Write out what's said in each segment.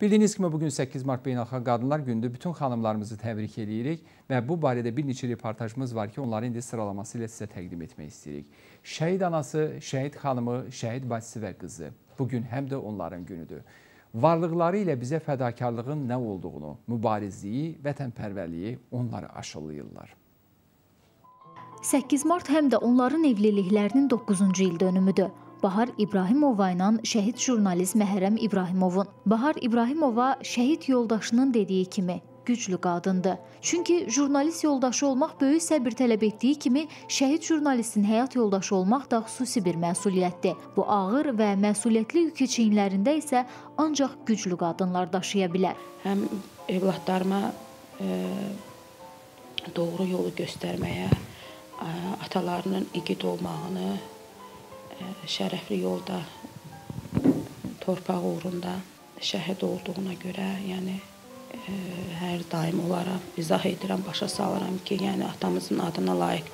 Bildiyiniz kimi bugün 8 Mart Beynəlxalq Qadınlar Günüdür. Bütün xanımlarımızı təbrik edirik və bu barədə bir neçə reportajımız var ki, onları indi sıralaması ilə sizə təqdim etmək istəyirik. Şəhid anası, şəhid xanımı, şəhid bacısı və qızı. Bugün həm də onların günüdür. Varlıqları ilə bizə fədakarlığın nə olduğunu, mübarizliyi, vətənpərvərliyi onları aşılayırlar. 8 Mart həm də onların evliliklərinin 9-cu il dönümüdür. Bahar İbrahimova ilə şəhid jurnalist Məhrəm İbrahimovun. Bahar İbrahimova şəhid yoldaşının dediyi kimi güclü qadındır. Çünki jurnalist yoldaşı olmaq böyük səbir tələb etdiyi kimi, şəhid jurnalistin həyat yoldaşı olmaq da xüsusi bir məsuliyyətdir. Bu ağır və məsuliyyətli yükü çiyinlərində isə ancaq güclü qadınlar daşıya bilər. Həm evladlarıma e, doğru yolu göstərməyə, e, atalarının igid olmağını, şərəfli yolda torpaq uğrunda şəhid olduğuna görə, yəni ə, hər daim olaraq izah edirəm, başa salıram ki, yəni atamızın adına layiq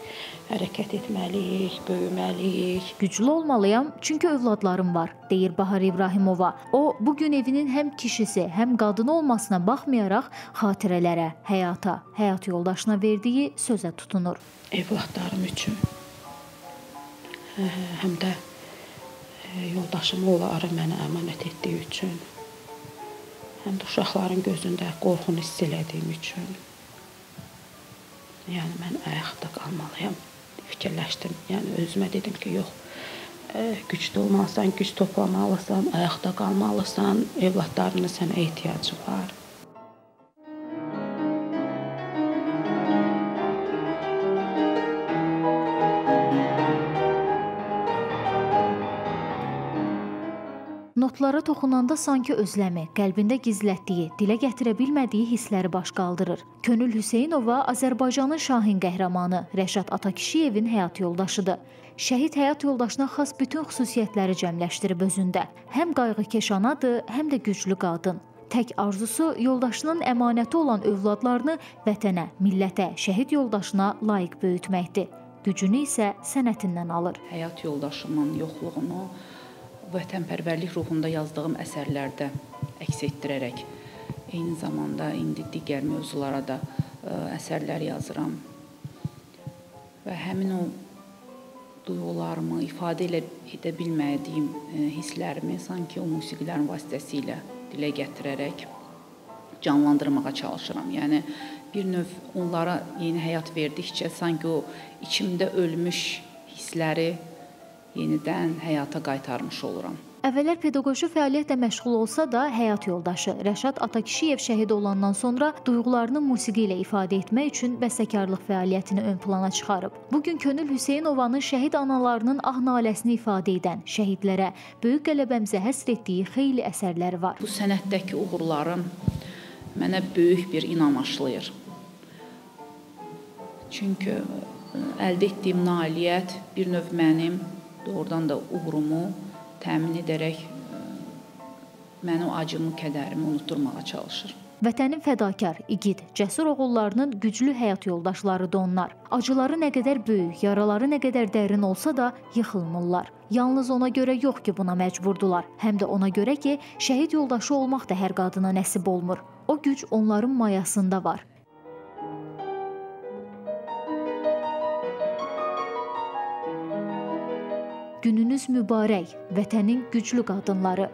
hərəkət etməliyik, böyüməliyik. Güclü olmalıyam, çünki övladlarım var, deyir Bahar İbrahimova. O bu gün evinin həm kişisi, həm qadını olmasına baxmayaraq xatirələrə, həyata, həyat yoldaşına verdiyi sözə tutunur. Evladlarım üçün həm də yoldaşım onları mənə əmanət etdiyi üçün, həm də uşaqların gözündə qorxunu hiss elədiyim üçün. Yəni mən ayaqda qalmalıyam. Fikirləşdim. Yəni özümə dedim ki, yox. Güclü olmalısan, güc toplamalısan, ayaqda qalmalısan, evladlarının sənə ehtiyacı var. Notlara toxunanda sanki özləmi, qəlbində gizlətdiyi, dilə gətirə bilmədiyi hissləri baş qaldırır. Könül Hüseynova Azərbaycanın şahin qəhrəmanı Rəşad Atakişiyevin həyat yoldaşıdır. Şəhid həyat yoldaşına xas bütün xüsusiyyətləri cəmləşdirib özündə. Həm qayğıkeş anadır, həm də güclü qadın. Tək arzusu yoldaşının əmanəti olan övladlarını vətənə, millətə, şəhid yoldaşına layiq böyütməkdir. Gücünü isə sənətindən alır. Həyat yoldaşımın yoxluğunu vətənpərvərlik ruhunda yazdığım əsərlərdə əks etdirərək eyni zamanda indi digər mövzulara da ə, əsərlər yazıram. Və həmin o duyğularımı ifadə edə bilmədiyim ə, hisslərimi sanki o musiqilərin vasitəsilə dilə gətirərək canlandırmağa çalışıram. Yəni bir növ onlara yeni həyat verdikcə sanki o içimdə ölmüş hissləri yenidən həyata qaytarmış oluram. Əvvəllər pedaqoji fəaliyyətlə məşğul olsa da, həyat yoldaşı Rəşad Atakişiyev şəhid olandan sonra duyğularını musiqi ilə ifadə etmək üçün bəstəkarlıq fəaliyyətini ön plana çıxarıb. Bu gün Könül Hüseynovanın şəhid analarının ah naləsini ifadə edən şəhidlərə böyük qələbəmizə həsr etdiyi xeyli əsərləri var. Bu sənətdəki uğurlarım mənə böyük bir inam aşlayır. Çünki əldə etdiyim nailiyyət bir növ mənim doğrudan da uğurumu təmin edərək e, məni o acımı, kədərimi unutturmağa çalışır. Vətənin fədakar, igid, cəsur oğullarının güclü həyat yoldaşlarıdır onlar. Acıları nə qədər böyük, yaraları nə qədər dərin olsa da yıxılmırlar. Yalnız ona görə yox ki, buna məcburdular. Həm də ona görə ki, şəhid yoldaşı olmaq da hər qadına nəsib olmur. O güc onların mayasında var. Gününüz mübarək, vətənin güclü qadınları.